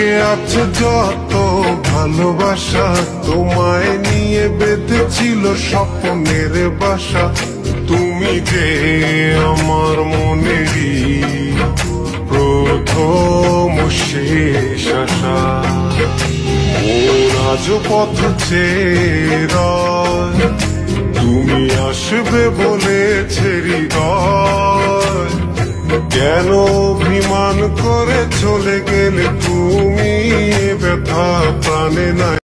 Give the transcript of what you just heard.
বুকে আছে যত ভালোবাসা, তোমায় নিয়ে বেঁধেছিল স্বপ্নের বাসা। তুমি যে আমার মনেরই প্রথম শেষ আশা। ওর আজ পথ চেয়ে তুমি আসবে বলেছে হৃদয় কেন অভিমান করে চলে গেলে তুমি apane na